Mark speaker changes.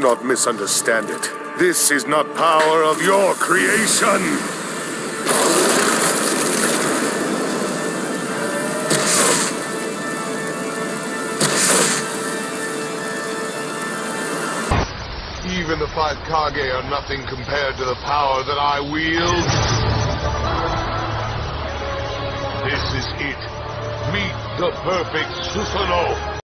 Speaker 1: Do not misunderstand it. This is not power of your creation!
Speaker 2: Even the five Kage are nothing compared to the power that I wield. This is it. Meet the perfect Susanoo.